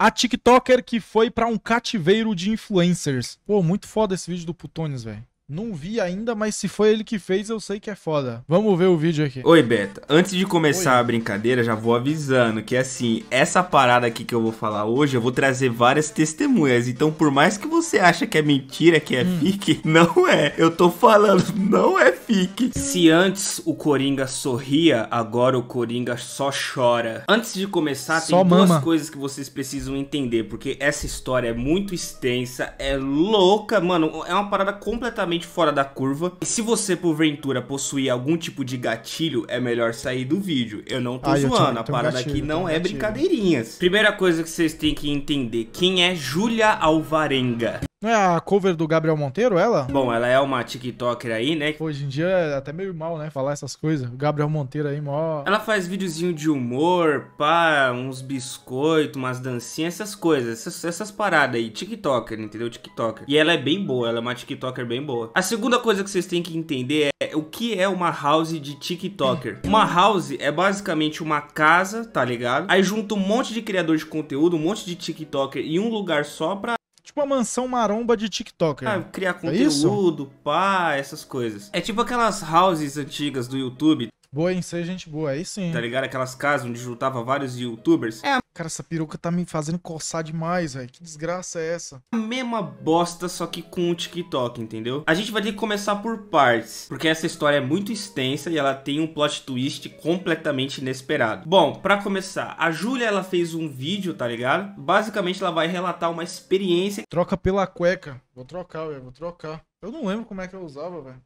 A TikToker que foi pra um cativeiro de influencers. Pô, muito foda esse vídeo do Putones, velho. Não vi ainda, mas se foi ele que fez, eu sei que é foda. Vamos ver o vídeo aqui. Oi, Beta. Antes de começar Oi. a brincadeira, já vou avisando que assim, essa parada aqui que eu vou falar hoje, eu vou trazer várias testemunhas. Então, por mais que você ache que é mentira, que é Hum. fique, não é. Eu tô falando, não é fique. Se antes o Coringa sorria, agora o Coringa só chora. Antes de começar, Só tem duas mama. coisas que vocês precisam entender, porque essa história é muito extensa, é louca, mano, é uma parada completamente fora da curva. E se você porventura possuir algum tipo de gatilho, é melhor sair do vídeo. Eu não tô Ah, zoando, a um parada gatilho, aqui tenho não é gatilho. brincadeirinhas. Primeira coisa que vocês têm que entender, quem é Júlia Alvarenga? Não é a cover do Gabriel Monteiro, ela? Bom, ela é uma TikToker aí, né? Hoje em dia é até meio mal, né? Falar essas coisas. O Gabriel Monteiro aí, mó. Ela faz videozinho de humor, pá, uns biscoitos, umas dancinhas, essas coisas, essas, essas paradas aí, TikToker, entendeu? TikToker. E ela é bem boa, ela é uma TikToker bem boa. A segunda coisa que vocês têm que entender é o que é uma house de TikToker. Uma house é basicamente uma casa, tá ligado? Aí junta um monte de criador de conteúdo, um monte de TikToker em um lugar só pra Tipo uma mansão maromba de TikToker. ah, criar É isso? conteúdo, pá, essas coisas. É tipo aquelas houses antigas do YouTube, Boa em ser gente boa, aí sim. tá ligado? Aquelas casas onde juntava vários youtubers. É Cara, essa peruca tá me fazendo coçar demais, velho. Que desgraça é essa? a mesma bosta, só que com o TikTok, entendeu? A gente vai ter que começar por partes, porque essa história é muito extensa e ela tem um plot twist completamente inesperado. Bom, pra começar, a Júlia ela fez um vídeo, tá ligado? Basicamente ela vai relatar uma experiência Troca pela cueca. Vou trocar, velho. Vou trocar. Eu não lembro como é que eu usava, velho.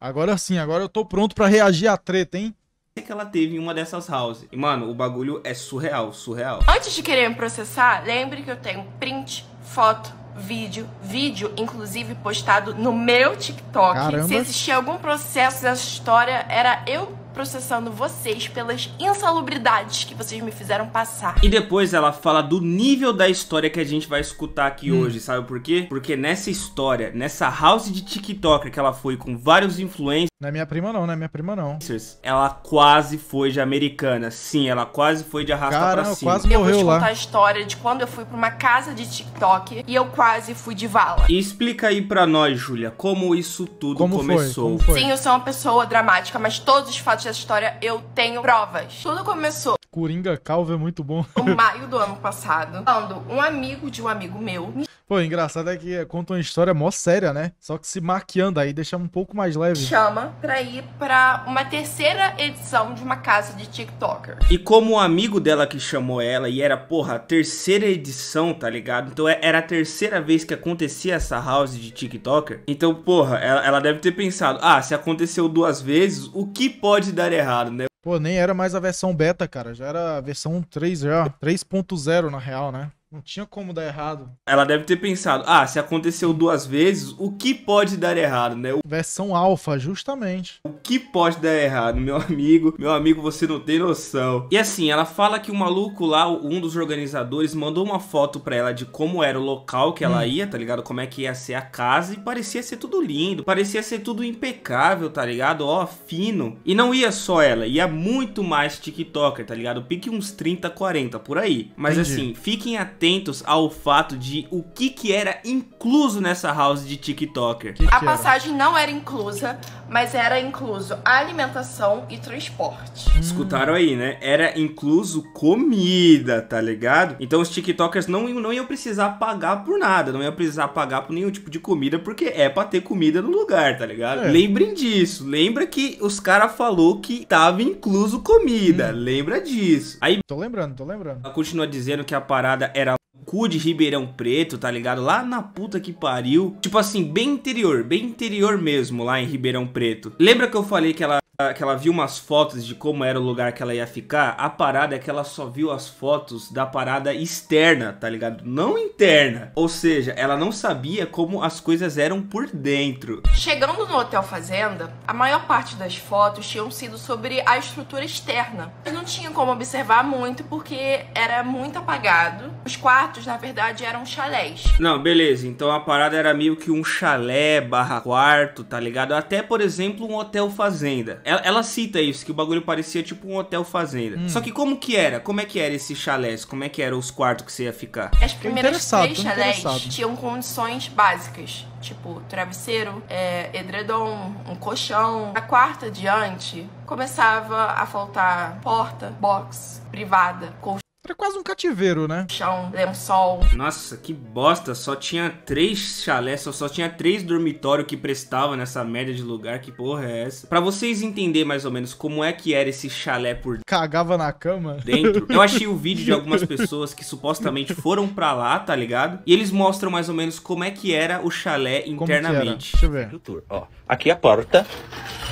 Agora sim, agora eu tô pronto pra reagir à treta, hein? Que ela teve em uma dessas houses. E mano, o bagulho é surreal, surreal. Antes de querer me processar, lembre que eu tenho print, foto, vídeo, vídeo inclusive postado no meu TikTok. Caramba. Se existir algum processo nessa história, era eu processando vocês pelas insalubridades que vocês me fizeram passar. E depois ela fala do nível da história que a gente vai escutar aqui Hum. hoje, sabe por quê? Porque nessa história, nessa house de TikToker que ela foi com vários influencers, Não é minha prima, não, não é minha prima, não. ela quase foi de americana. Sim, ela quase foi de arrasta Caramba, pra cima. quase Eu vou te morreu contar lá. a história de quando eu fui pra uma casa de TikTok e eu quase fui de vala. E explica aí pra nós, Júlia, como isso tudo Como foi? começou. Como foi? Sim, eu sou uma pessoa dramática, mas todos os fatos dessa história eu tenho provas. Tudo começou Coringa calvo é muito bom. em maio do ano passado, quando um amigo de um amigo meu me Pô, engraçado é que conta uma história mó séria, né? Só que se maquiando aí, deixa um pouco mais leve. chama pra ir pra uma terceira edição de uma casa de TikToker. E como o amigo dela que chamou ela, e era, porra, a terceira edição, tá ligado? Então é- era a terceira vez que acontecia essa house de TikToker. Então, porra, ela, ela deve ter pensado: ah, se aconteceu duas vezes, o que pode dar errado, né? Pô, nem era mais a versão beta, cara. Já era a versão 3 já. 3.0 na real, né? Não tinha como dar errado. Ela deve ter pensado: ah, se aconteceu duas vezes, o que pode dar errado, né? O Versão alfa, justamente. que pode dar errado, meu amigo? Meu amigo, você não tem noção. E assim, ela fala que o maluco lá, um dos organizadores, mandou uma foto pra ela de como era o local que ela ia, tá ligado? Como é que ia ser a casa e parecia ser tudo lindo, parecia ser tudo impecável, tá ligado? Ó, fino. E não ia só ela, ia muito mais TikToker, tá ligado? Pique uns 30, 40 por aí. Mas Entendi. assim, fiquem atentos ao fato de o que que era incluso nessa house de TikToker. Que que A passagem não era inclusa, mas era incluso alimentação e transporte. Escutaram aí, né? Era incluso comida, tá ligado? Então os TikTokers não, iam- não iam precisar pagar por nada, não iam precisar pagar por nenhum tipo de comida, porque é pra ter comida no lugar, tá ligado? É. Lembrem disso. Lembra que os caras falou que tava incluso comida. Hum. Lembra disso. Aí Tô lembrando, tô lembrando. ela continua dizendo que a parada era cu de Ribeirão Preto, tá ligado? Lá na puta que pariu. Tipo assim, bem interior, bem interior mesmo, lá em Ribeirão Preto. Lembra que eu falei que ela, que ela viu umas fotos de como era o lugar que ela ia ficar? A parada é que ela só viu as fotos da parada externa, tá ligado? Não interna. Ou seja, ela não sabia como as coisas eram por dentro. Chegando no Hotel Fazenda, a maior parte das fotos tinham sido sobre a estrutura externa. Eu não tinha como observar muito porque era muito apagado. Os quartos, na verdade, eram chalés. Não, beleza. Então a parada era meio que um chalé barra quarto, tá ligado? Até, por exemplo, um hotel fazenda. Ela, ela cita isso, que o bagulho parecia tipo um hotel fazenda. Hum. Só que como que era? Como é que era esse chalés? Como é que eram os quartos que você ia ficar? As primeiras três chalés tinham condições básicas, tipo travesseiro, é, edredom, um colchão. A quarta adiante começava a faltar porta, box, privada, Era quase um cativeiro, né? colchão, lençol. Nossa, que bosta. Só tinha três chalés, só, só tinha três dormitórios que prestavam nessa média de lugar. Que porra é essa? Pra vocês entenderem mais ou menos como é que era esse chalé por Cagava na cama. dentro. Eu achei o vídeo de algumas pessoas que supostamente foram pra lá, tá ligado? E eles mostram mais ou menos como é que era o chalé que internamente. Deixa eu ver. o tour. Ó, aqui a porta.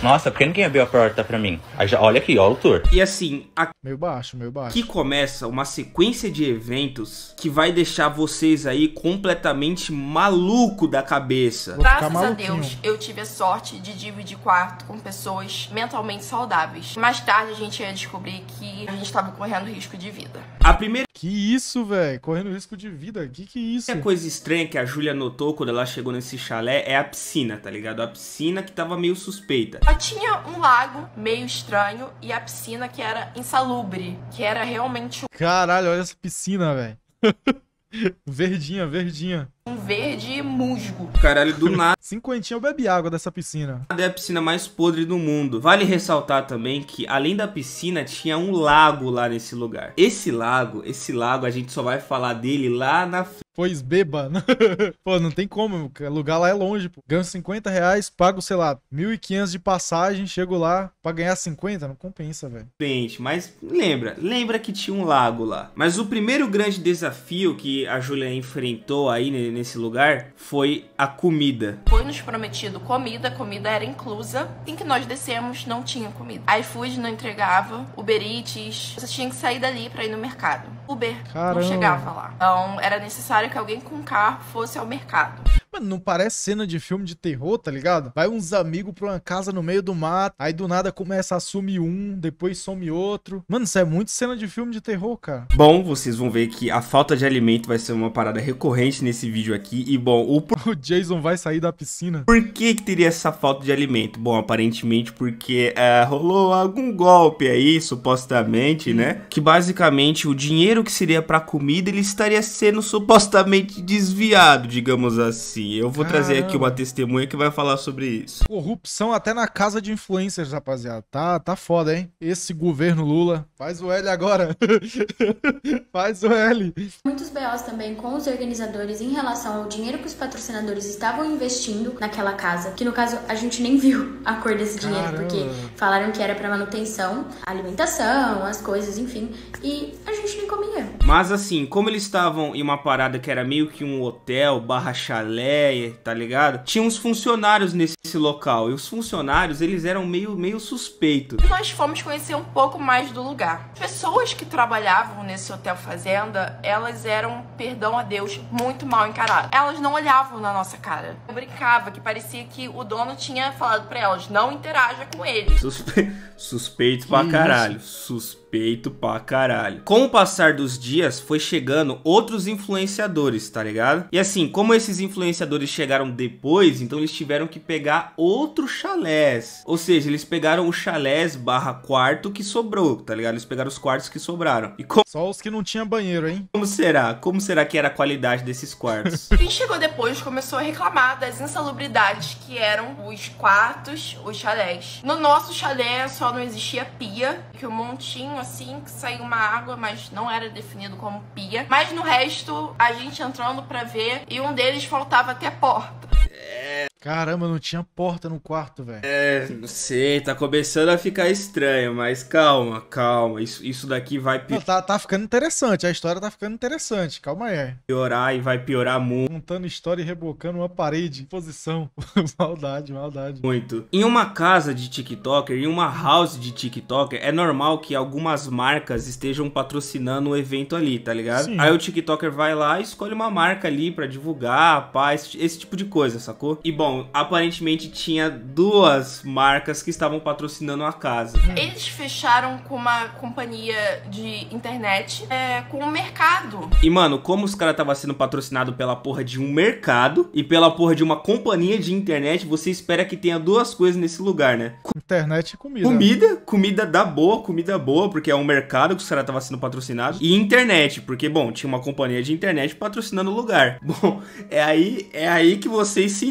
Nossa, por que ninguém abriu a porta pra mim? Aí já, olha aqui, ó o tour. E assim, Meio baixo, meio baixo. aqui começa uma sequência de eventos que vai deixar vocês aí completamente maluco da cabeça. Graças a. Deus, eu tive a sorte de dividir quarto com pessoas mentalmente saudáveis. Mais tarde a gente ia descobrir que a gente estava correndo risco de vida. A primeira Que isso, velho? Correndo risco de vida. Que que é isso? coisa estranha que a Júlia notou quando ela chegou nesse chalé é a piscina, tá ligado? A piscina que tava meio suspeita. Só tinha um lago meio estranho e a piscina que era insalubre, que era realmente Caralho, olha essa piscina, velho. verdinha, verdinha. Um verde musgo. Caralho, do nada Cinquentinha eu bebi água dessa piscina. é a piscina mais podre do mundo. Vale ressaltar também que além da piscina tinha um lago lá nesse lugar. Esse lago, esse lago a gente só vai falar dele lá na Pois beba. pô, não tem como. O lugar lá é longe, pô. Ganho 50 reais, pago, sei lá, 1.500 de passagem, chego lá pra ganhar 50. Não compensa, velho. frente, mas lembra, lembra que tinha um lago lá. Mas o primeiro grande desafio que a Júlia enfrentou aí ne- nesse lugar foi a comida. Foi nos prometido comida, a comida era inclusa. Assim que nós descemos, não tinha comida. iFood não entregava, Uber Eats, você tinha que sair dali pra ir no mercado. Uber Caramba. não chegava lá. Então era necessário que alguém com carro fosse ao mercado. Mano, não parece cena de filme de terror, tá ligado? Vai uns amigos pra uma casa no meio do mato, aí do nada começa a sumir um, depois some outro. Mano, isso é muito cena de filme de terror, cara. Bom, vocês vão ver que a falta de alimento vai ser uma parada recorrente nesse vídeo aqui. E bom, o O Jason vai sair da piscina. por que, que teria essa falta de alimento? Bom, aparentemente porque é, rolou algum golpe aí, supostamente, né? Que basicamente o dinheiro que seria pra comida ele estaria sendo supostamente desviado, digamos assim. Eu vou trazer aqui Caramba. uma testemunha que vai falar sobre isso. Corrupção até na casa de influencers, rapaziada. Tá, tá foda, hein? Esse governo Lula. Faz o L agora. Faz o L. Muitos BOs também com os organizadores em relação ao dinheiro que os patrocinadores estavam investindo naquela casa, que no caso a gente nem viu a cor desse dinheiro, Caramba. porque falaram que era pra manutenção, alimentação, as coisas, enfim, e a gente nem comia. Mas assim, como eles estavam em uma parada que era meio que um hotel barra chalé, tá ligado? Tinha uns funcionários nesse local. E os funcionários, eles eram meio, meio suspeitos. Nós fomos conhecer um pouco mais do lugar. As pessoas que trabalhavam nesse hotel fazenda, elas eram, perdão a Deus, muito mal encaradas. Elas não olhavam na nossa cara. Eu brincava que parecia que o dono tinha falado pra elas, não interaja com eles. Suspe... Suspeito pra caralho. Suspeito pra caralho. Com o passar dos dias, foi chegando outros influenciadores, tá ligado? E assim, como esses influenciadores chegaram depois, então eles tiveram que pegar outros chalés. Ou seja, eles pegaram o chalés barra quarto que sobrou, tá ligado? Eles pegaram os quartos que sobraram. E como Só os que não tinha banheiro, hein? será? Como será que era a qualidade desses quartos? Quem chegou depois começou a reclamar das insalubridades que eram os quartos, os chalés. No nosso chalé só não existia pia, que um montinho assim, que saiu uma água, mas não era definido como pia. Mas no resto, a gente entrando pra ver, e um deles faltava até porta. Caramba, não tinha porta no quarto, velho. É, não sei, tá começando a ficar estranho, mas calma, calma. Isso, isso daqui vai pi- Não, tá, tá ficando interessante, a história tá ficando interessante. Calma aí. piorar e vai piorar muito. Contando história e rebocando uma parede. Posição. maldade, maldade. Muito. Em uma casa de TikToker, em uma house de TikToker, é normal que algumas marcas estejam patrocinando o evento ali, tá ligado? Sim. Aí o TikToker vai lá e escolhe uma marca ali pra divulgar, paz, esse tipo de coisa, sacou? E bom, Bom, aparentemente tinha duas marcas que estavam patrocinando a casa. Eles fecharam com uma companhia de internet é, com o mercado. E, mano, como os caras estavam sendo patrocinados pela porra de um mercado e pela porra de uma companhia de internet, você espera que tenha duas coisas nesse lugar, né? Internet e comida. Comida, comida da boa, comida boa, porque é um mercado que os caras estavam sendo patrocinados. E internet, porque, bom, tinha uma companhia de internet patrocinando o lugar. Bom, é aí, é aí que vocês se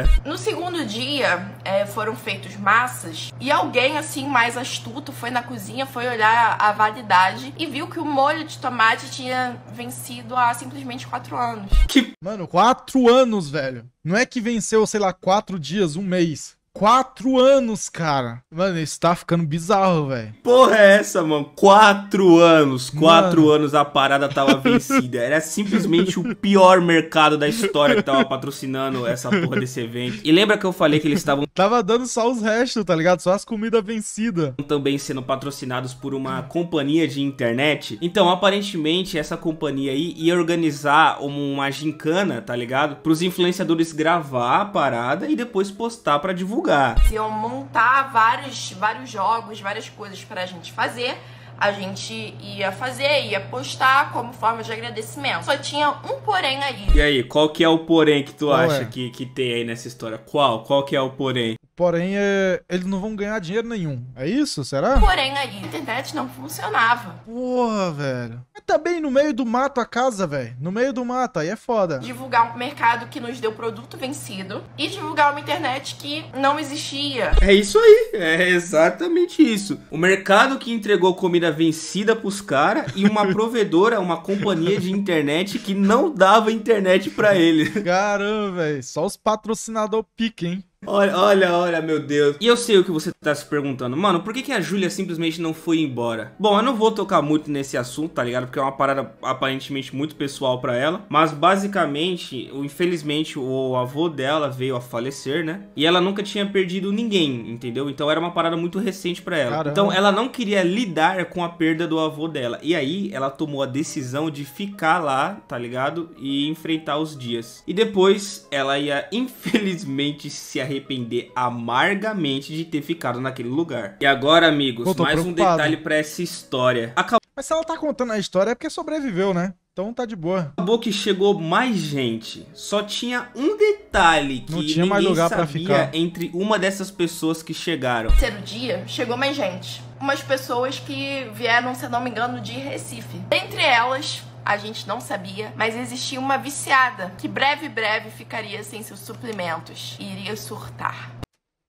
engana. No segundo dia, é, foram feitos massas e alguém, assim, mais astuto, foi na cozinha, foi olhar a validade e viu que o molho de tomate tinha vencido há simplesmente quatro anos. Que Mano, quatro anos, velho. Não é que venceu, sei lá, quatro dias, um mês. Quatro anos, cara. Mano, isso tá ficando bizarro, velho. porra é essa, mano? Quatro anos, quatro Mano. anos a parada tava vencida. Era simplesmente o pior mercado da história que tava patrocinando essa porra desse evento. E lembra que eu falei que eles estavam Tava dando só os restos, tá ligado? Só as comidas vencidas. também sendo patrocinados por uma companhia de internet. Então, aparentemente, essa companhia aí ia organizar uma gincana, tá ligado? Para os influenciadores gravar a parada e depois postar pra divulgar. Iam montar vários, vários jogos, várias coisas pra gente fazer. A gente ia fazer, ia postar como forma de agradecimento. Só tinha um porém aí. E aí, qual que é o porém que tu Qual acha é? que, que tem aí nessa história? Qual? Qual que é o porém? Porém, é, eles não vão ganhar dinheiro nenhum. É isso? Será? Porém aí, a internet não funcionava. Porra, velho. Tá bem no meio do mato a casa, velho. No meio do mato, aí é foda. Divulgar um mercado que nos deu produto vencido e divulgar uma internet que não existia. É isso aí, é exatamente isso. O mercado que entregou comida vencida pros caras e uma provedora, uma companhia de internet que não dava internet pra ele. Caramba, velho. Só os patrocinador pique, hein? Olha, olha, olha, meu Deus. E eu sei o que você tá se perguntando. Mano, por que, que a Júlia simplesmente não foi embora? Bom, eu não vou tocar muito nesse assunto, tá ligado? Porque é uma parada aparentemente muito pessoal pra ela. Mas basicamente, o- infelizmente, o avô dela veio a falecer, né? E ela nunca tinha perdido ninguém, entendeu? Então era uma parada muito recente pra ela. Caramba. Então ela não queria lidar com a perda do avô dela. E aí ela tomou a decisão de ficar lá, tá ligado? E enfrentar os dias. E depois ela ia, infelizmente, se arrepender amargamente de ter ficado naquele lugar. E agora, amigos, mais um preocupado. detalhe pra essa história. Acabou Mas se ela tá contando a história é porque sobreviveu, né? Então tá de boa. Acabou que chegou mais gente. Só tinha um detalhe que Não tinha mais lugar pra sabia ficar. entre uma dessas pessoas que chegaram. terceiro dia, chegou mais gente. Umas pessoas que vieram, se eu não me engano, de Recife. Entre elas, a gente não sabia, mas existia uma viciada que breve, breve ficaria sem seus suplementos e iria surtar.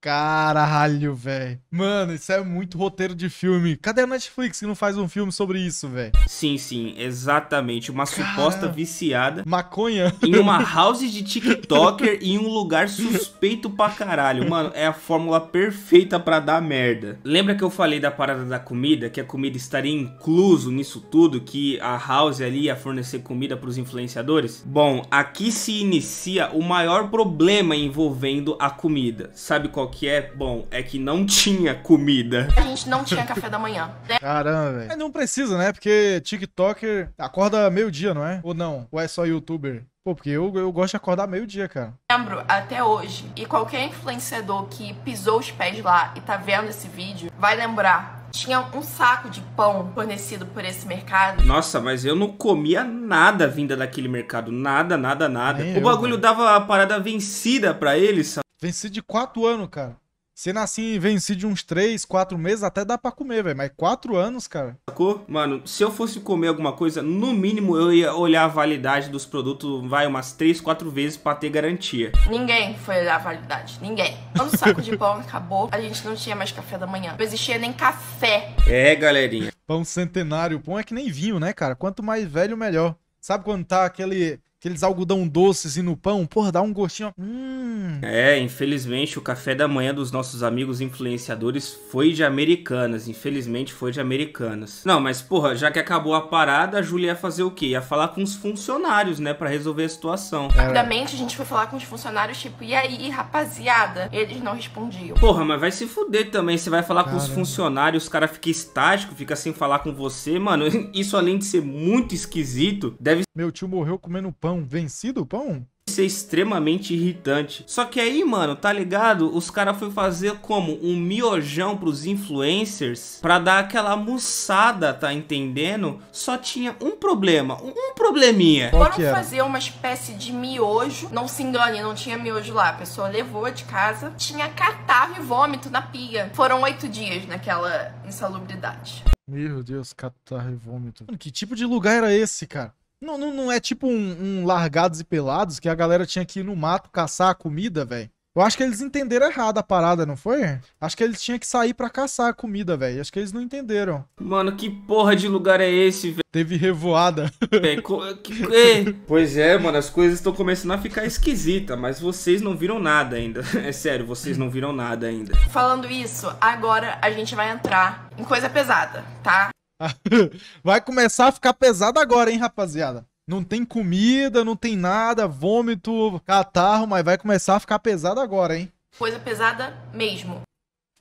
Caralho, velho. Mano, isso é muito roteiro de filme. Cadê a Netflix que não faz um filme sobre isso, velho? Sim, sim, exatamente. Uma suposta viciada Maconha. em uma house de TikToker em um lugar suspeito pra caralho. Mano, é a fórmula perfeita pra dar merda. Lembra que eu falei da parada da comida? Que a comida estaria incluso nisso tudo? Que a house ali ia fornecer comida pros influenciadores? Bom, aqui se inicia o maior problema envolvendo a comida. Sabe qual que é? Bom, é que não tinha comida. A gente não tinha café da manhã. Caramba, velho. Mas não precisa, né? Porque TikToker acorda meio-dia, não é? Ou não? Ou é só YouTuber? Pô, porque eu, eu gosto de acordar meio-dia, cara. Lembro até hoje, e qualquer influenciador que pisou os pés lá e tá vendo esse vídeo, vai lembrar. Tinha um saco de pão fornecido por esse mercado. Nossa, mas eu não comia nada vinda daquele mercado. Nada, nada, nada. Nem o eu, bagulho dava a parada vencida pra eles, Venci de quatro anos, cara. Sendo assim, venci de uns três, quatro meses, até dá pra comer, velho. Mas quatro anos, cara. sacou? Mano, se eu fosse comer alguma coisa, no mínimo eu ia olhar a validade dos produtos, vai, umas 3, 4 vezes pra ter garantia. Ninguém foi olhar a validade. Ninguém. Quando o saco de pão acabou, a gente não tinha mais café da manhã. Não existia nem café. É, galerinha. Pão centenário. Pão é que nem vinho, né, cara? Quanto mais velho, melhor. Sabe quando tá aquele, aqueles algodão doces no pão? Porra, dá um gostinho. Hum. É, infelizmente o café da manhã dos nossos amigos influenciadores foi de americanas. Infelizmente foi de americanas. Não, mas porra, já que acabou a parada, a Júlia ia fazer o quê? Ia falar com os funcionários, né, Pra resolver a situação. Rapidamente a gente foi falar com os funcionários, tipo, e aí, rapaziada? Eles não respondiam. Porra, mas vai se fuder também. Você vai falar com os Caramba. funcionários, os cara fica estático, fica sem falar com você. Mano, isso além de ser muito esquisito, deve Meu tio morreu comendo pão. Vencido o pão? ser extremamente irritante. Só que aí, mano, tá ligado? Os caras foi fazer como um miojão pros influencers pra dar aquela mussada, tá entendendo? Só tinha um problema, um, probleminha. Foram fazer uma espécie de miojo. Não se engane, não tinha miojo lá. A pessoa levou de casa. Tinha catarro e vômito na pia. Foram oito dias naquela insalubridade. Meu Deus, catarro e vômito. Mano, que tipo de lugar era esse, cara? Não, não, não é tipo um, um largados e pelados que a galera tinha que ir no mato caçar a comida, velho. Eu acho que eles entenderam errado a parada, não foi? Acho que eles tinham que sair pra caçar a comida, velho. Acho que eles não entenderam. Mano, que porra de lugar é esse, Teve revoada. velho? Co- que- que- Pois é, mano, as coisas estão começando a ficar esquisitas, mas vocês não viram nada ainda. É sério, vocês não viram nada ainda. Falando isso, agora a gente vai entrar em coisa pesada, tá? Vai começar a ficar pesado agora, hein, rapaziada? Não tem comida, não tem nada, vômito, catarro, mas vai começar a ficar pesado agora, hein? Coisa pesada mesmo.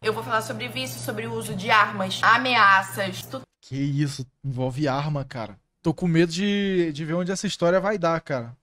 Eu vou falar sobre vício, sobre o uso de armas, ameaças, tudo Que isso, envolve arma, cara. Tô com medo de, de ver onde essa história vai dar, cara.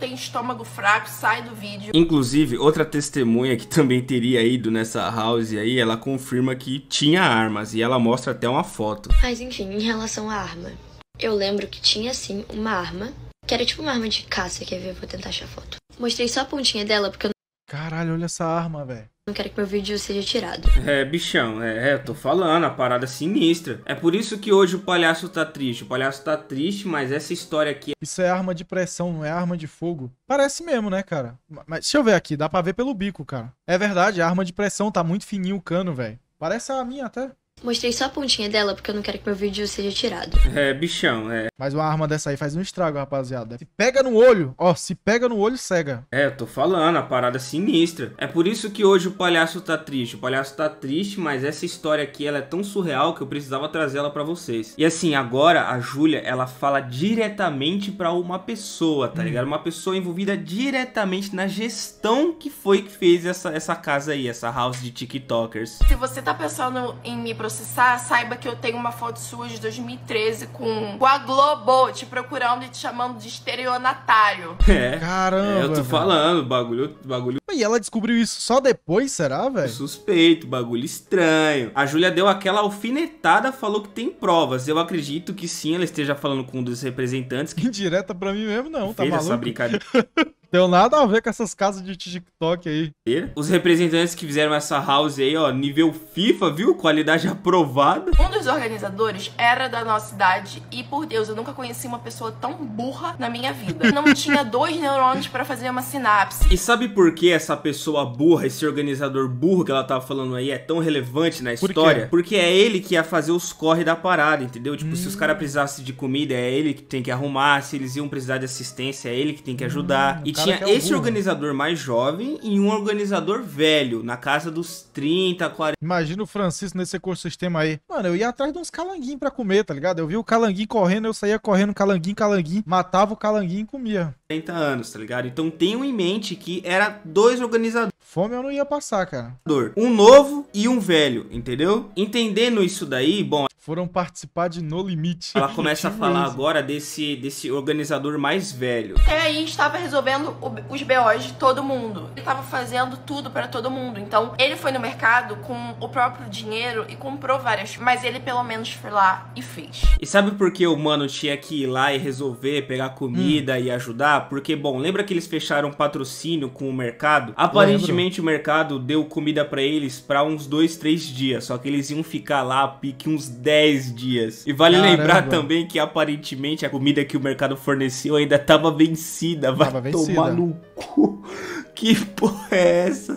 Tem estômago fraco, sai do vídeo. Inclusive, outra testemunha que também teria ido nessa house aí, ela confirma que tinha armas e ela mostra até uma foto. Mas enfim, em relação à arma. Eu lembro que tinha sim uma arma, que era tipo uma arma de caça, quer ver? Vou tentar achar a foto. Mostrei só a pontinha dela porque eu Caralho, olha essa arma, velho. Não quero que meu vídeo seja tirado. É, bichão, é, é, eu tô falando, a parada é sinistra. É por isso que hoje o palhaço tá triste. O palhaço tá triste, mas essa história aqui Isso é arma de pressão, não é arma de fogo. Parece mesmo, né, cara? Ma- Mas deixa eu ver aqui, dá pra ver pelo bico, cara. É verdade, a arma de pressão tá muito fininho o cano, velho. Parece a minha até. Mostrei só a pontinha dela porque eu não quero que meu vídeo seja tirado. é, bichão, é, Mas uma arma dessa aí faz um estrago, rapaziada. Se pega no olho, ó, se pega no olho, cega. é, eu tô falando, a parada é sinistra. É por isso que hoje o palhaço tá triste. O palhaço tá triste, mas essa história aqui ela é tão surreal que eu precisava trazer ela pra vocês. E assim, agora a Júlia, ela fala diretamente pra uma pessoa, tá ligado? Uma pessoa envolvida diretamente na gestão que foi que fez essa, essa casa aí, essa house de TikTokers. Se você tá pensando em me processar, saiba que eu tenho uma foto sua de 2013 com, com a Globo te procurando e te chamando de estelionatário. É. Caramba. É, eu tô velho. falando, bagulho, bagulho E ela descobriu isso só depois, será, velho? suspeito, bagulho estranho. A Júlia deu aquela alfinetada, falou que tem provas. Eu acredito que sim, ela esteja falando com um dos representantes que Indireta pra mim mesmo, não, tá fez essa maluco? brincadeira. Deu nada a ver com essas casas de TikTok aí. Os representantes que fizeram essa house aí, ó, nível FIFA, viu? Qualidade aprovada. Um dos organizadores era da nossa idade e, por Deus, eu nunca conheci uma pessoa tão burra na minha vida. Não tinha dois neurônios pra fazer uma sinapse. E sabe por que essa pessoa burra, esse organizador burro que ela tava falando aí é tão relevante na Por quê? história? Porque é ele que ia fazer os corre da parada, entendeu? Tipo, se os caras precisassem de comida, é ele que tem que arrumar. Se eles iam precisar de assistência, é ele que tem que ajudar. Hum, e tinha é esse burro. organizador mais jovem e um organizador velho, na casa dos 30, 40 Imagina o Francisco nesse ecossistema aí. Mano, eu ia atrás de uns calanguinhos pra comer, tá ligado? Eu vi o calanguinho correndo, eu saía correndo, calanguinho, calanguinho, matava o calanguinho e comia. anos, tá ligado? Então tenham em mente que era dois organizadores. Fome eu não ia passar, cara. Um novo e um velho, entendeu? Entendendo isso daí, bom, Foram participar de No Limite. ela começa a falar agora desse, desse organizador mais velho. Até aí estava resolvendo o- os BOs de todo mundo. Ele estava fazendo tudo para todo mundo. Então, ele foi no mercado com o próprio dinheiro e comprou várias. Mas ele pelo menos foi lá e fez. E sabe por que o mano tinha que ir lá e resolver, pegar comida Hum. e ajudar? Porque, bom, lembra que eles fecharam um patrocínio com o mercado? Aparentemente o mercado deu comida pra eles pra uns dois, três dias. Só que eles iam ficar lá pique uns 10 dias. E vale Caramba. lembrar também que aparentemente a comida que o mercado forneceu ainda tava vencida. Vai Tava vencida. tomar no cu. Que porra é essa?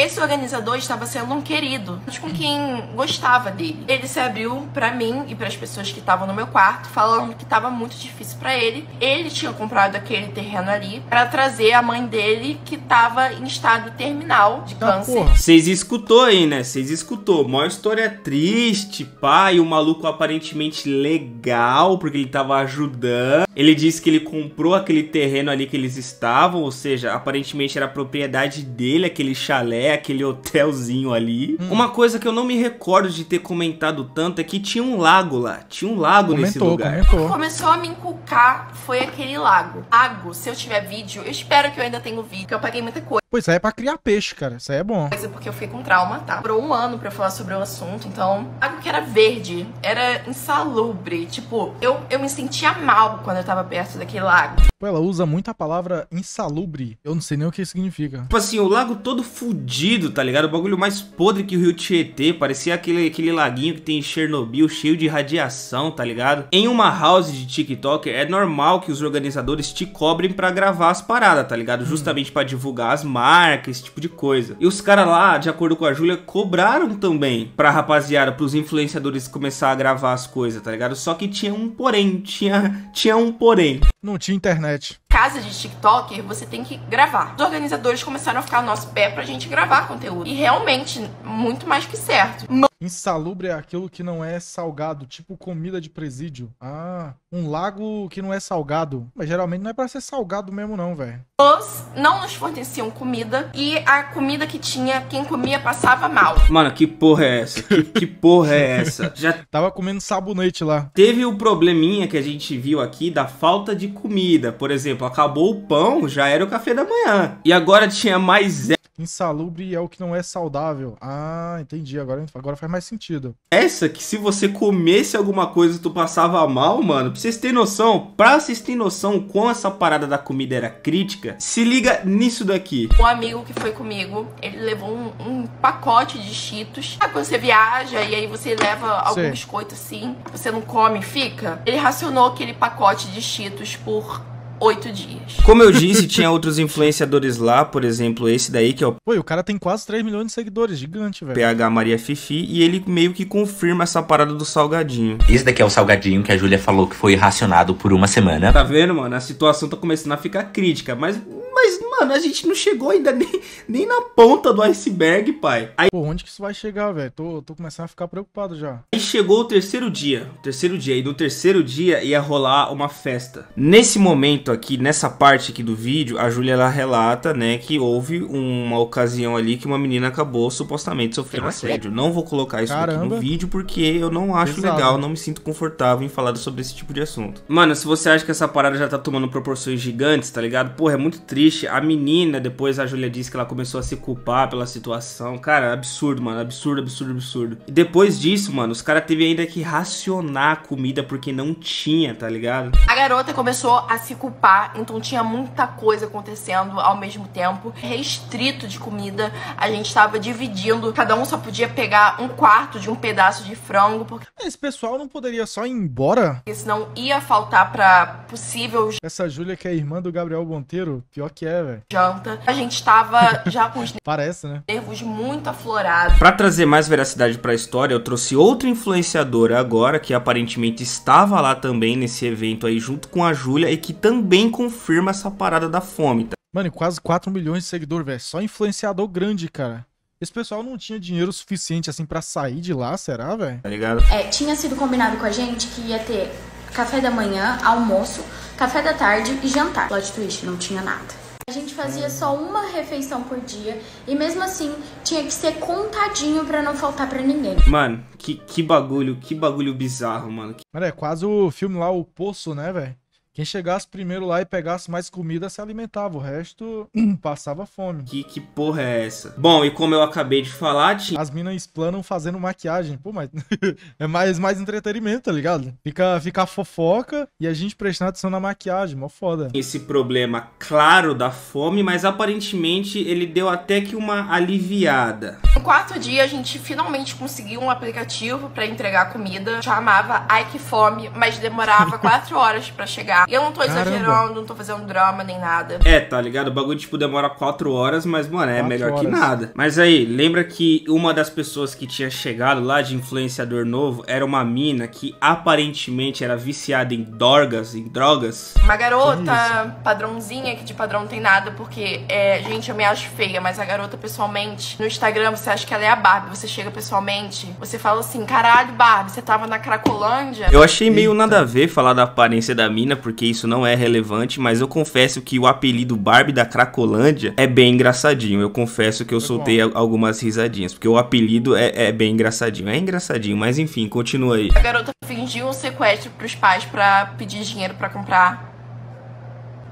Esse organizador estava sendo um querido, mas com quem gostava dele. Ele se abriu pra mim e para as pessoas que estavam no meu quarto, falando que estava muito difícil pra ele. Ele tinha comprado aquele terreno ali pra trazer a mãe dele que estava em estado terminal de Ah, câncer. Vocês escutou aí, né? Vocês escutou. Mó história triste. E o maluco aparentemente legal, porque ele tava ajudando. Ele disse que ele comprou aquele terreno ali que eles estavam, ou seja, aparentemente era propriedade dele, aquele chalé. É aquele hotelzinho ali. Hum. Uma coisa que eu não me recordo de ter comentado tanto é que tinha um lago lá. Tinha um lago nesse Comentou, lugar. comentou. Começou a me inculcar foi aquele lago. Lago, se eu tiver vídeo, eu espero que eu ainda tenha o vídeo, que eu paguei muita coisa. Pô, isso aí é pra criar peixe, cara. Isso aí é bom. Porque eu fiquei com trauma, tá? Demorou um ano pra eu falar sobre o assunto, então. Lago que era verde, era insalubre. Tipo, eu, eu me sentia mal quando eu tava perto daquele lago. Pô, ela usa muito a palavra insalubre. Eu não sei nem o que isso significa. Tipo assim, o lago todo fudido, tá ligado? O bagulho mais podre que o rio Tietê. Parecia aquele, aquele laguinho que tem em Chernobyl, cheio de radiação, tá ligado? Em uma house de TikTok, é normal que os organizadores te cobrem pra gravar as paradas, tá ligado? Justamente pra divulgar as marcas, esse tipo de coisa. E os caras lá, de acordo com a Júlia, cobraram também pra rapaziada, pros influenciadores começar a gravar as coisas, tá ligado? Só que tinha um porém, tinha, tinha um porém. Não tinha internet. Casa de TikToker, você tem que gravar. Os organizadores começaram a ficar ao nosso pé pra gente gravar conteúdo. E realmente, muito mais que certo. Insalubre é aquilo que não é salgado, tipo comida de presídio. Ah, um lago que não é salgado. Mas geralmente não é pra ser salgado mesmo, não, velho. Mas não nos forneciam comida. E a comida que tinha, quem comia passava mal. Mano, que porra é essa? Que, que porra é essa? Já Tava comendo sabonete lá. Teve o probleminha que a gente viu aqui da falta de comida. Por exemplo, acabou o pão, já era o café da manhã. E agora tinha mais Insalubre é o que não é saudável. Ah, entendi. Agora, agora faz mais sentido. essa que se você comesse alguma coisa tu passava mal, mano. Pra vocês terem noção, pra vocês terem noção como essa parada da comida era crítica, se liga nisso daqui. Um amigo que foi comigo, ele levou um, um pacote de cheetos. Ah, quando você viaja e aí você leva algum Sei. biscoito assim, você não come e fica. Ele racionou aquele pacote de cheetos por oito dias. Como eu disse, tinha outros influenciadores lá, por exemplo, esse daí que é o Pô, o cara tem quase 3 milhões de seguidores. Gigante, velho. PH Maria Fifi, e ele meio que confirma essa parada do salgadinho. Esse daqui é o salgadinho que a Júlia falou que foi racionado por uma semana. Tá vendo, mano? A situação tá começando a ficar crítica, mas, mas mano, a gente não chegou ainda nem, nem na ponta do iceberg, pai. Aí Pô, onde que isso vai chegar, velho? Tô, tô começando a ficar preocupado já. Aí chegou o terceiro dia, o terceiro dia, e no terceiro dia ia rolar uma festa. Nesse momento aqui, nessa parte aqui do vídeo, a Júlia ela relata, né, que houve uma ocasião ali que uma menina acabou supostamente sofrendo assédio. Não vou colocar isso aqui Caramba. no vídeo porque eu não acho Pesado. legal, não me sinto confortável em falar sobre esse tipo de assunto. Mano, se você acha que essa parada já tá tomando proporções gigantes, tá ligado? Porra, é muito triste. A menina, depois a Júlia disse que ela começou a se culpar pela situação. Cara, absurdo, mano. Absurdo, absurdo, absurdo. E depois disso, mano, os caras teve ainda que racionar a comida porque não tinha, tá ligado? A garota começou a se culpar, então tinha muita coisa acontecendo ao mesmo tempo. Restrito de comida, a gente tava dividindo, cada um só podia pegar um quarto de um pedaço de frango, porque Esse pessoal não poderia só ir embora? senão ia faltar pra possível Essa Júlia que é irmã do Gabriel Monteiro, pior que é, velho. janta. A gente tava já com os Parece, né? nervos muito aflorados. Pra trazer mais veracidade pra história, eu trouxe outra influenciadora agora que aparentemente estava lá também nesse evento aí junto com a Júlia e que também confirma essa parada da fome, tá? Mano, e quase 4 milhões de seguidores, velho. Só influenciador grande, cara. Esse pessoal não tinha dinheiro suficiente, assim, pra sair de lá, será, velho? Tá ligado? É, tinha sido combinado com a gente que ia ter café da manhã, almoço, café da tarde e jantar. Plot twist, não tinha nada. A gente fazia só uma refeição por dia e mesmo assim tinha que ser contadinho pra não faltar pra ninguém. Mano, que, que bagulho, que bagulho bizarro, mano. Mano, é quase o filme lá, O Poço, né, velho? Quem chegasse primeiro lá e pegasse mais comida se alimentava, o resto passava fome. Que, que porra é essa? Bom, e como eu acabei de falar, tinha As minas explanam fazendo maquiagem. Pô, mas é mais, mais entretenimento, tá ligado? Fica, fica a fofoca e a gente prestando atenção na maquiagem, mó foda. esse problema claro da fome, mas aparentemente ele deu até que uma aliviada. No quarto dia, a gente finalmente conseguiu um aplicativo pra entregar comida. Chamava Ai Que Fome, mas demorava quatro horas pra chegar. E eu não tô Caramba. exagerando, não tô fazendo drama nem nada. É, tá ligado? O bagulho, tipo, demora 4 horas, mas, mano, é Quatro melhor que horas. nada. Mas aí, lembra que uma das pessoas que tinha chegado lá de influenciador novo era uma mina que aparentemente era viciada em drogas, em drogas? Uma garota padrãozinha make de padrão, não tem nada, porque, é, gente, eu me acho feia, mas a garota, pessoalmente, no Instagram, você acha que ela é a Barbie. Você chega pessoalmente, você fala assim, caralho, Barbie, você tava na Cracolândia? Eu achei meio nada a ver falar da aparência da mina, porque isso não é relevante, mas eu confesso que o apelido Barbie da Cracolândia é bem engraçadinho. Eu confesso que eu soltei algumas risadinhas, porque o apelido é, é bem engraçadinho. É engraçadinho, mas enfim, continua aí. A garota fingiu um sequestro pros pais pra pedir dinheiro pra comprar.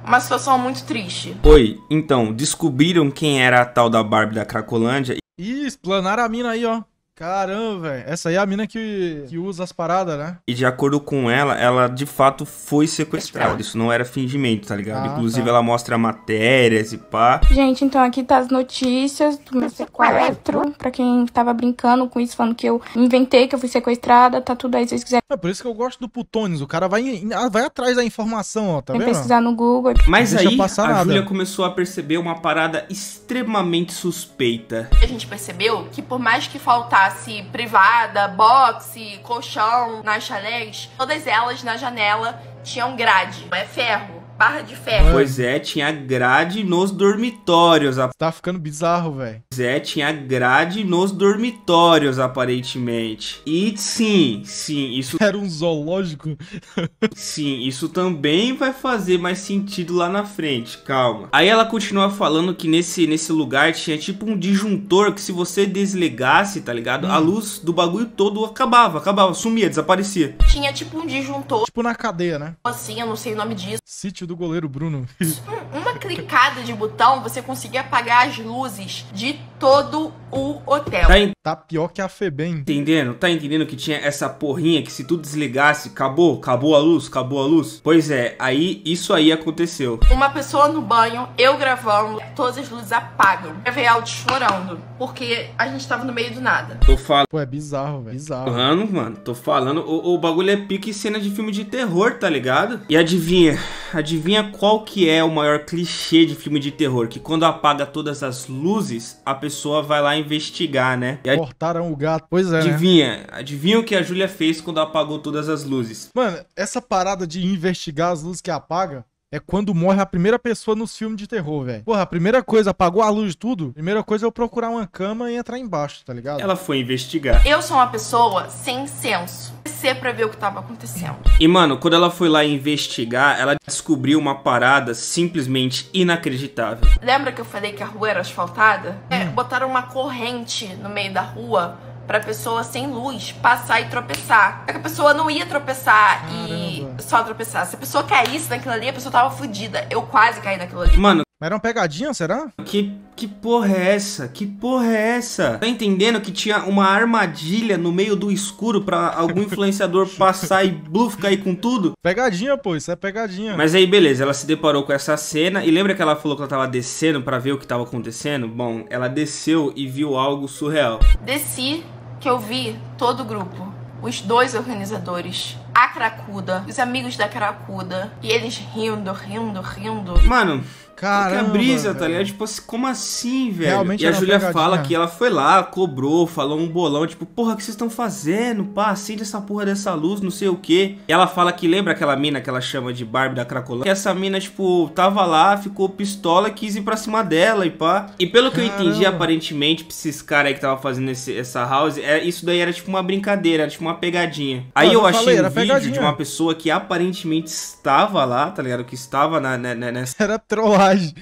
Uma situação muito triste. Oi, então, descobriram quem era a tal da Barbie da Cracolândia Ih, explanaram a mina aí, ó. Caramba, velho. Essa aí é a mina que, que usa as paradas, né? E de acordo com ela, ela de fato foi sequestrada. Isso não era fingimento, tá ligado? Ah, Inclusive, tá. ela mostra matérias e pá. Gente, então aqui tá as notícias do meu sequestro. Pra quem tava brincando com isso, falando que eu inventei que eu fui sequestrada, tá tudo aí se vocês quiserem É por isso que eu gosto do Putones. O cara vai, vai atrás da informação, ó. Tá vendo? pesquisar no Google. Mas aí, a nada. Júlia começou a perceber uma parada extremamente suspeita. A gente percebeu que por mais que faltasse privada, boxe, colchão nas chalés, todas elas na janela tinham grade. É ferro, barra de ferro. Pois é, tinha grade nos dormitórios. Tá ficando bizarro, velho. Pois é, tinha grade nos dormitórios, aparentemente. E sim, sim, isso Era um zoológico. Sim, isso também vai fazer mais sentido lá na frente, calma. Aí ela continua falando que nesse, nesse lugar tinha tipo um disjuntor que se você desligasse, tá ligado? A luz do bagulho todo acabava, acabava, sumia, desaparecia. Tinha tipo um disjuntor, Tipo na cadeia, né? assim, eu não sei o nome disso. Sítio do goleiro Bruno. Uma clicada de botão, você conseguia apagar as luzes de todo o hotel. Tá tá pior que a Febem. entendendo? Tá entendendo que tinha essa porrinha que se tu desligasse, acabou, acabou a luz, acabou a luz? Pois é, aí isso aí aconteceu. Uma pessoa no banho, eu gravando, todas as luzes apagam. Gravei áudio chorando, porque a gente tava no meio do nada. Tô falando. Pô, é bizarro, velho. Bizarro. Mano, mano, tô falando, o, o bagulho é pique cena de filme de terror, tá ligado? E adivinha, adivinha qual que é o maior clichê de filme de terror? Que quando apaga todas as luzes, a pessoa vai lá investigar, né? E Cortaram o gato. Pois é, né? adivinha, adivinha o que a Júlia fez quando apagou todas as luzes? Mano, essa parada de investigar as luzes que apaga é quando morre a primeira pessoa nos filmes de terror, velho. Porra, a primeira coisa, apagou a luz de tudo. Primeira coisa é eu procurar uma cama e entrar embaixo, tá ligado? Ela foi investigar. Eu sou uma pessoa sem senso. Descer pra ver o que tava acontecendo. E mano, quando ela foi lá investigar, ela descobriu uma parada simplesmente inacreditável. Lembra que eu falei que a rua era asfaltada? É, botaram uma corrente no meio da rua pra pessoa sem luz passar e tropeçar. É que a pessoa não ia tropeçar e Caramba. só tropeçar. Se a pessoa caísse naquilo ali, a pessoa tava fodida. Eu quase caí naquilo ali. Mano, Mas era uma pegadinha, será? Que, que porra é essa? Que porra é essa? Tá entendendo que tinha uma armadilha no meio do escuro pra algum influenciador passar e bluf cair com tudo? Pegadinha, pô, isso é pegadinha. Mas aí, beleza, ela se deparou com essa cena e lembra que ela falou que ela tava descendo pra ver o que tava acontecendo? Bom, ela desceu e viu algo surreal. Desci que eu vi todo o grupo. Os dois organizadores. A Cracuda, os amigos da Cracuda. E eles rindo, rindo, rindo. Mano, Caramba, Caramba, que a brisa, tá ligado? Tipo assim, como assim, velho? Realmente e a Júlia fala que ela foi lá, cobrou, falou um bolão, tipo, porra, o que vocês estão fazendo? Pá, acende essa porra dessa luz, não sei o quê. E ela fala que lembra aquela mina que ela chama de Barbie da Cracolândia? Que essa mina, tipo, tava lá, ficou pistola, quis ir pra cima dela e pá. E pelo que eu entendi, Caramba. aparentemente, pra esses caras aí que tava fazendo esse- essa house, é, isso daí era tipo uma brincadeira, era tipo uma pegadinha. Aí eu achei falei, um vídeo pegadinha. de uma pessoa que aparentemente estava lá, tá ligado? Que estava na, na- na- nessa Era trollagem.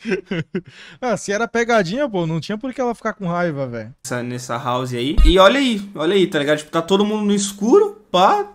ah, se era pegadinha, pô, não tinha por que ela ficar com raiva, velho. nessa, house aí. E olha aí, olha aí, tá ligado? Tipo, tá todo mundo no escuro, pá,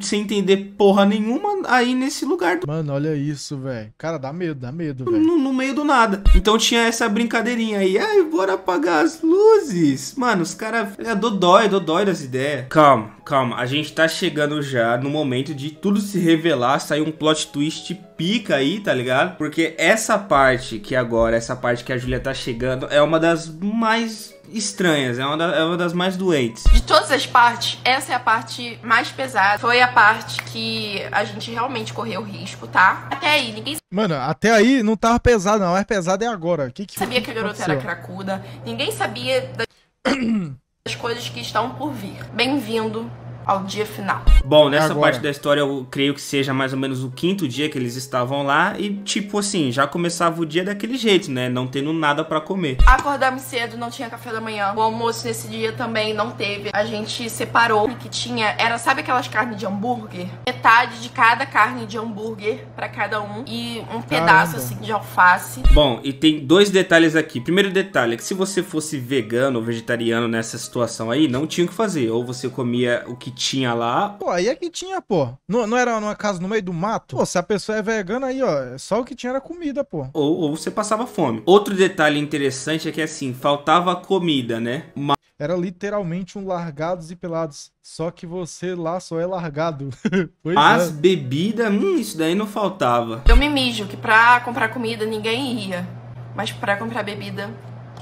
sem entender porra nenhuma, aí nesse lugar do. Mano, olha isso, velho. Cara, dá medo, dá medo, velho. No, no meio do nada. Então tinha essa brincadeirinha aí. Ai, bora apagar as luzes. Mano, os caras. É dodói, dodói das ideias. Calma, calma. A gente tá chegando já no momento de tudo se revelar. Sair um plot twist pica aí, tá ligado? Porque essa parte que agora, essa parte que a Julia tá chegando, é uma das mais estranhas. É uma, da- é uma das mais doentes. De todas as partes, essa é a parte mais pesada. Foi a parte que a gente realmente correu risco, tá? Até aí, ninguém Mano, até aí não tava pesado, não. O mais pesado é agora. Que que sabia que a garota era cracuda. Ninguém sabia das- das coisas que estão por vir. Bem-vindo ao dia final. Bom, nessa Agora. parte da história eu creio que seja mais ou menos o quinto dia que eles estavam lá e tipo assim, já começava o dia daquele jeito, né? Não tendo nada pra comer. Acordamos cedo, não tinha café da manhã. O almoço nesse dia também não teve. A gente separou o que tinha. Era, sabe aquelas carnes de hambúrguer? Metade de cada carne de hambúrguer pra cada um. E um pedaço assim de alface. Bom, e tem dois detalhes aqui. Primeiro detalhe é que se você fosse vegano ou vegetariano nessa situação aí, não tinha o que fazer. Ou você comia o que tinha lá, Pô, aí é que tinha, pô. Não, não era numa casa no meio do mato? Pô, se a pessoa é vegana aí, ó, só o que tinha era comida, pô. ou, ou você passava fome. Outro detalhe interessante é que assim, faltava comida, né? Mas Era literalmente um largados e pelados. Só que você lá só é largado. pois as é. bebidas, hum, isso daí não faltava. Eu me mijo que pra comprar comida ninguém ia. Mas pra comprar bebida,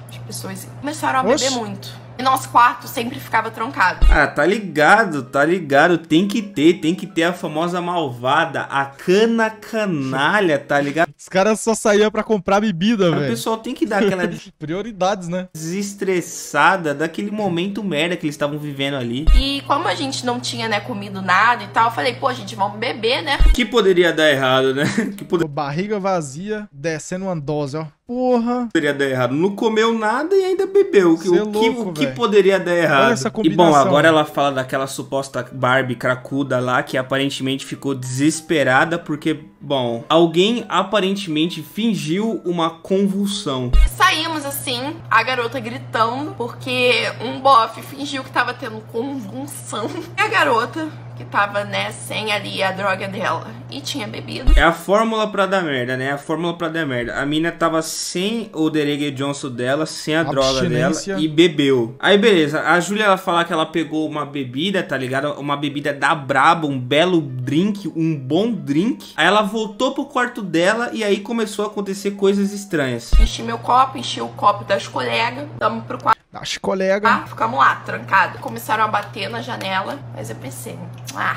as pessoas começaram a Oxe. beber muito. E nosso quarto sempre ficava trancado. Ah, tá ligado, tá ligado. Tem que ter, tem que ter a famosa malvada, a cana canalha, tá ligado? Os caras só saíam pra comprar bebida, O velho. pessoal tem que dar aquela Prioridades, né? desestressada daquele momento merda que eles estavam vivendo ali. E como a gente não tinha, né, comido nada e tal, eu falei, pô, gente, vamos beber, né? Que poderia dar errado, né? Que Pô, Barriga vazia, descendo uma dose, ó. Porra. poderia dar errado? Não comeu nada e ainda bebeu. O que, é o que, louco, o que velho. poderia dar errado? Olha essa e bom, combinação. agora ela fala daquela suposta Barbie cracuda lá que aparentemente ficou desesperada porque, bom, alguém aparentemente fingiu uma convulsão. Saímos assim, a garota gritando, porque um bofe fingiu que tava tendo convulsão. E a garota, que tava, né, sem ali a droga dela e tinha bebido. É a fórmula pra dar merda, né? É a fórmula pra dar merda. A mina tava sem o Derege Johnson dela, sem a droga dela e bebeu. Aí beleza, a Júlia ela fala que ela pegou uma bebida, tá ligado? Uma bebida da Braba, um belo drink, um bom drink. Aí ela voltou pro quarto dela e aí começou a acontecer coisas estranhas. Enchi meu copo, enchi o copo das colegas, tamo pro quarto. As colegas. Ah, ficamos lá, trancados. Começaram a bater na janela, mas eu pensei, ah,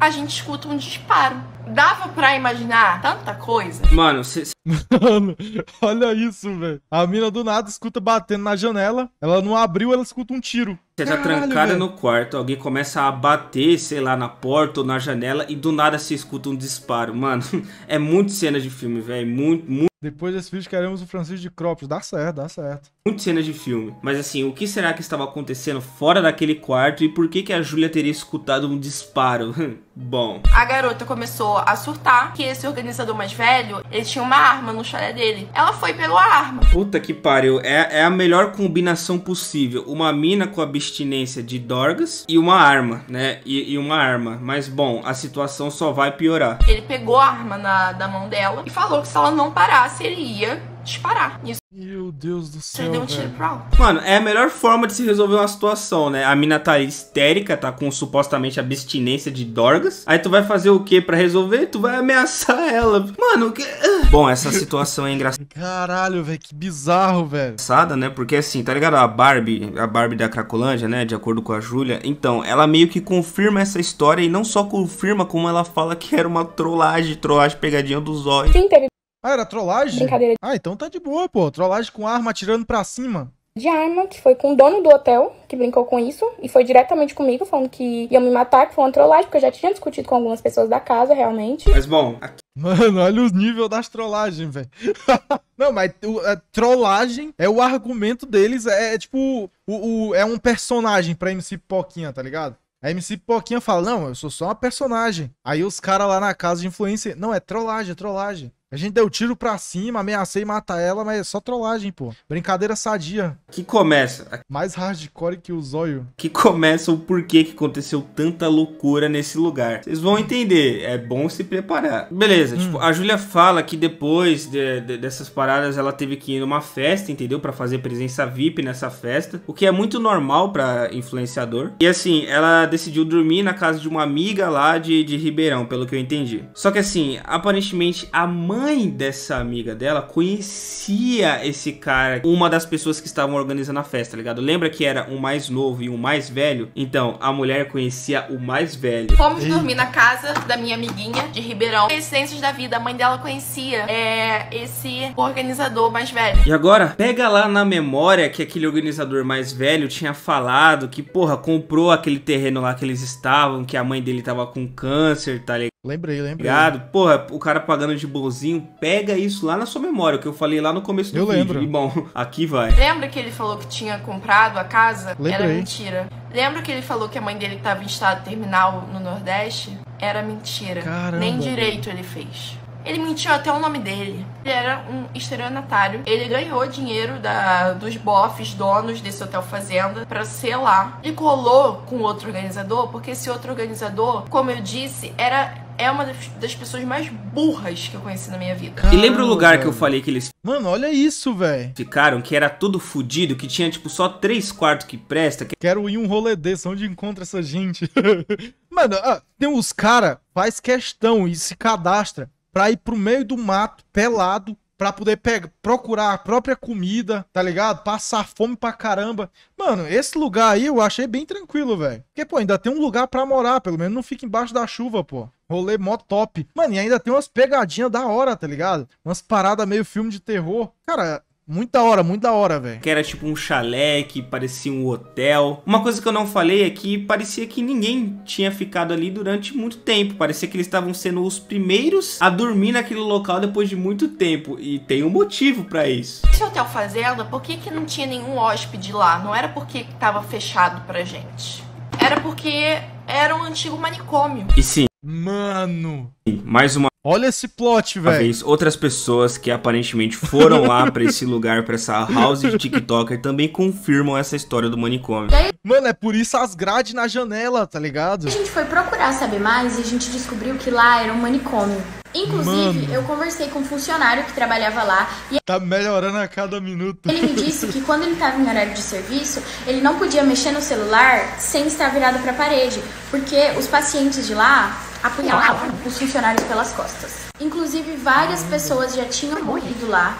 a gente escuta um disparo. Dava pra imaginar tanta coisa. Mano, cê, Mano, olha isso, velho. A mina do nada escuta batendo na janela. Ela não abriu, ela escuta um tiro. Você tá Caralho, trancada velho. no quarto, alguém começa a bater, sei lá, na porta ou na janela e do nada se escuta um disparo. Mano, é muito cena de filme, velho. Muito, muito, Depois desse vídeo queremos o Francisco de Crópolis. Dá certo, dá certo. muito cena de filme. Mas assim, o que será que estava acontecendo fora daquele quarto e por que que a Júlia teria escutado um disparo? Bom, A garota começou a surtar que esse organizador mais velho, ele tinha uma arma no chalé dele. Ela foi pegou a arma. puta que pariu. É, é a melhor combinação possível. Uma mina com abstinência de dorgas e uma arma, né? E, e uma arma. Mas bom, a situação só vai piorar. Ele pegou a arma na, da mão dela e falou que se ela não parasse, ele ia disparar. Nisso Meu Deus do ele céu, deu um tiro velho. pro alto. Mano, é a melhor forma de se resolver uma situação, né? A mina tá histérica, tá com supostamente abstinência de dorgas. Aí tu vai fazer o que pra resolver? Tu vai ameaçar ela. Mano, o que... Bom, essa situação é engraçada. Caralho, velho, que bizarro, velho. engraçada, né? Porque assim, tá ligado? A Barbie, a Barbie da Cracolândia, né? De acordo com a Júlia. Então, ela meio que confirma essa história e não só confirma, como ela fala que era uma trollagem, trollagem pegadinha do zóio. Sim, teve Ah, era trollagem? brincadeira Ah, então tá de boa, pô. Trollagem com arma atirando pra cima. de arma, que foi com o dono do hotel, que brincou com isso, e foi diretamente comigo, falando que ia me matar, que foi uma trollagem, porque eu já tinha discutido com algumas pessoas da casa, realmente. Mas bom, aqui Mano, olha os níveis das trollagens, velho. Não, mas o- a trollagem é o argumento deles, é, é tipo, o, o- é um personagem pra MC Poquinha, tá ligado? A MC Poquinha fala, não, eu sou só uma personagem. Aí os caras lá na casa de influência, não, é trollagem, é trollagem. A gente deu tiro pra cima, ameacei matar ela, mas é só trollagem, pô. Brincadeira sadia. que começa. Mais hardcore que o zóio. que começa o porquê que aconteceu tanta loucura nesse lugar. Vocês vão entender, é bom se preparar. Beleza, tipo, a Júlia fala que depois de- de- dessas paradas ela teve que ir numa festa, entendeu? Pra fazer presença VIP nessa festa, o que é muito normal pra influenciador. E assim, ela decidiu dormir na casa de uma amiga lá de, de Ribeirão, pelo que eu entendi. Só que assim, aparentemente a mãe mãe dessa amiga dela conhecia esse cara, uma das pessoas que estavam organizando a festa, tá ligado? Lembra que era um mais novo e um mais velho? Então, a mulher conhecia o mais velho. Fomos dormir na casa da minha amiguinha de Ribeirão. Coincidências da vida, a mãe dela conhecia é, esse organizador mais velho. E agora, pega lá na memória que aquele organizador mais velho tinha falado que, porra, comprou aquele terreno lá que eles estavam, que a mãe dele tava com câncer, tá ligado? Lembrei, lembrei. Ligado? Porra, o cara pagando de bonzinho, pega isso lá na sua memória, o que eu falei lá no começo do Eu vídeo. lembro. E bom, aqui vai. Lembra que ele falou que tinha comprado a casa? Era Lembrei. mentira. Lembra que ele falou que a mãe dele estava em estado terminal no Nordeste? Era mentira. Caramba. Nem direito ele fez. Ele mentiu até o nome dele. Ele era um estelionatário. Ele ganhou dinheiro da, dos bofs, donos desse hotel fazenda, pra ser lá. Ele colou com outro organizador, porque esse outro organizador, como eu disse, era é uma das, pessoas mais burras que eu conheci na minha vida. E lembra o lugar que eu Caramba, falei que eles Mano, olha isso, velho. ficaram, que era todo fudido, que tinha tipo só três quartos que presta, que Quero ir um rolê desse, onde encontra essa gente. Mano, ah, tem uns cara faz questão e se cadastra pra ir pro meio do mato, pelado, pra poder pegar, procurar a própria comida, tá ligado? Passar fome pra caramba. Mano, esse lugar aí eu achei bem tranquilo, velho. Porque, pô, ainda tem um lugar pra morar, pelo menos não fica embaixo da chuva, pô. Rolê mó top. Mano, e ainda tem umas pegadinhas da hora, tá ligado? Umas paradas meio filme de terror. Cara, muito da hora, muito da hora, velho. que era tipo um chalé, que parecia um hotel. Uma coisa que eu não falei é que parecia que ninguém tinha ficado ali durante muito tempo. Parecia que eles estavam sendo os primeiros a dormir naquele local depois de muito tempo. E tem um motivo pra isso. Esse hotel fazenda, por que, que não tinha nenhum hóspede lá? Não era porque tava fechado pra gente. Era porque era um antigo manicômio. E sim, Mano, mais uma olha esse plot, velho. outras pessoas que aparentemente foram lá pra esse lugar, pra essa house de TikToker, também confirmam essa história do manicômio. Mano, é por isso as grades na janela, tá ligado? A gente foi procurar saber mais e a gente descobriu que lá era um manicômio. Inclusive, Mano. eu conversei com um funcionário que trabalhava lá e Tá melhorando a cada minuto. ele me disse que quando ele estava em horário de serviço, ele não podia mexer no celular sem estar virado para a parede, porque os pacientes de lá apunhalavam os funcionários pelas costas. Inclusive, várias pessoas já tinham morrido lá.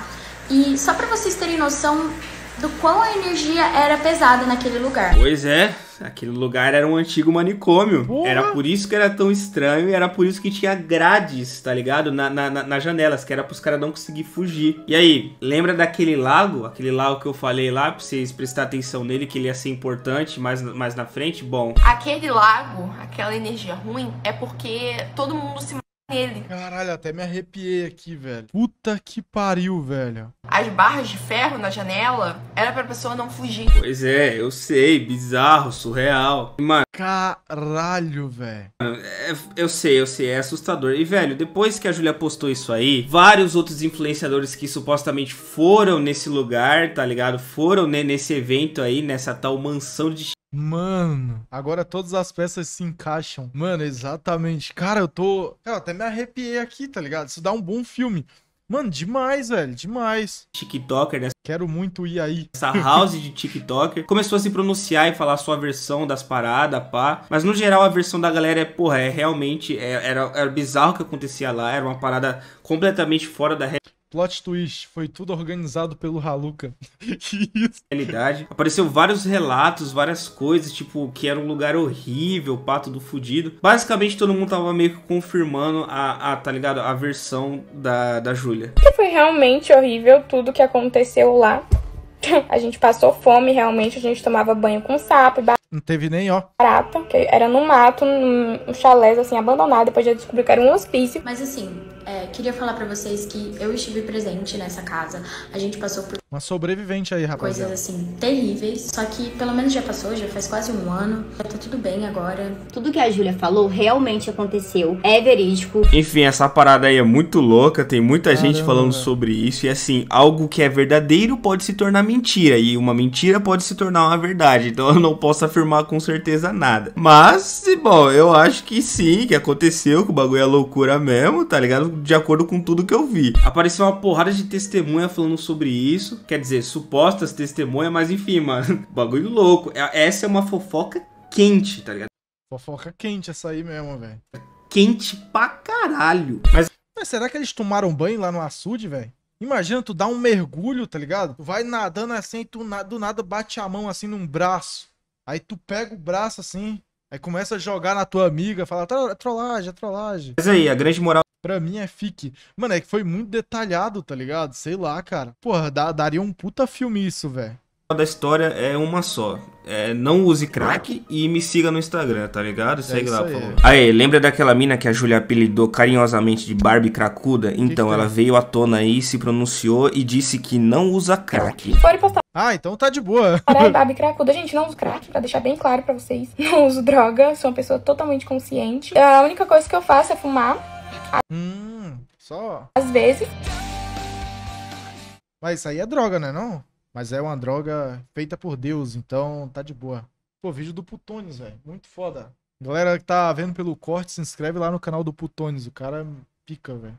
E só para vocês terem noção do quão a energia era pesada naquele lugar. Pois é, aquele lugar era um antigo manicômio. Porra. Era por isso que era tão estranho e era por isso que tinha grades, tá ligado? Na, na, na- nas janelas, que era pros caras não conseguir fugir. E aí, lembra daquele lago? Aquele lago que eu falei lá, pra vocês prestar atenção nele, que ele ia ser importante mais, mais na frente? Bom, Aquele lago, aquela energia ruim, é porque todo mundo se nele. Caralho, até me arrepiei aqui, velho. Puta que pariu, velho. As barras de ferro na janela era pra pessoa não fugir. pois é, eu sei, bizarro, surreal. E, mano, Caralho, velho. É, eu sei, eu sei, é assustador. E, velho, depois que a Julia postou isso aí, vários outros influenciadores que supostamente foram nesse lugar, tá ligado? Foram né, nesse evento aí, nessa tal mansão de Mano, agora todas as peças se encaixam. Mano, exatamente. Cara, eu tô. Cara, eu até me arrepiei aqui, tá ligado? Isso dá um bom filme. Mano, demais, velho, demais. TikToker, nessa Quero muito ir aí. house de TikToker. Começou a se pronunciar e falar a sua versão das paradas, pá. Mas no geral a versão da galera é, porra, é realmente. é- era, era bizarro o que acontecia lá, era uma parada completamente fora da Plot twist, foi tudo organizado pelo Haluka. que isso? realidade. Apareceu vários relatos, várias coisas, tipo, que era um lugar horrível, pato do fudido. Basicamente, todo mundo tava meio que confirmando a, a tá ligado? A versão da, da Júlia. Que foi realmente horrível tudo que aconteceu lá. A gente passou fome, realmente. A gente tomava banho com sapo e Não teve nem, ó. barata. Que era no mato, num chalés, assim, abandonado. Depois já descobri que era um hospício. Mas assim, é, queria falar pra vocês que eu estive presente nessa casa. A gente passou por Uma sobrevivente aí, coisas rapaziada. assim terríveis. Só que pelo menos já passou, já faz quase um ano. Já tá tudo bem agora. Tudo que a Júlia falou realmente aconteceu, é verídico. Enfim, essa parada aí é muito louca, tem muita gente Caramba, falando velho. sobre isso. E assim, algo que é verdadeiro pode se tornar mentira. E uma mentira pode se tornar uma verdade. Então eu não posso afirmar com certeza nada. Mas, bom, eu acho que sim, que aconteceu, que o bagulho é loucura mesmo, tá ligado? De acordo com tudo que eu vi. Apareceu uma porrada de testemunha falando sobre isso. Quer dizer, supostas testemunhas, mas enfim, mano. Bagulho louco. É- Essa é uma fofoca quente, tá ligado? Fofoca quente essa aí mesmo, velho. Quente pra caralho. Mas Mas será que eles tomaram banho lá no açude, velho? Imagina, tu dá um mergulho, tá ligado? Tu vai nadando assim, tu na- do nada bate a mão assim num braço. Aí tu pega o braço assim, aí começa a jogar na tua amiga, fala, "Tro- é trollagem, é trollagem. Mas aí, a grande moral Pra mim é fique. Mano, é que foi muito detalhado, tá ligado? Sei lá, cara. Porra, dá- daria um puta filme isso, velho. Da história é uma só. É, não use crack e me siga no Instagram, tá ligado? Segue isso lá, aí. por favor. Aí, lembra daquela mina que a Julia apelidou carinhosamente de Barbie cracuda? Então, que ela é? veio à tona aí, se pronunciou e disse que não usa crack. Forem postar Ah, então tá de boa. a Babi cracuda, gente, não uso crack, pra deixar bem claro pra vocês. Não uso droga, sou uma pessoa totalmente consciente. A única coisa que eu faço é fumar, Hum, só. às vezes. Mas isso aí é droga, né não? Mas é uma droga feita por Deus, então tá de boa. Pô, vídeo do Putones, velho. Muito foda. Galera que tá vendo pelo corte, se inscreve lá no canal do Putones. O cara pica, velho.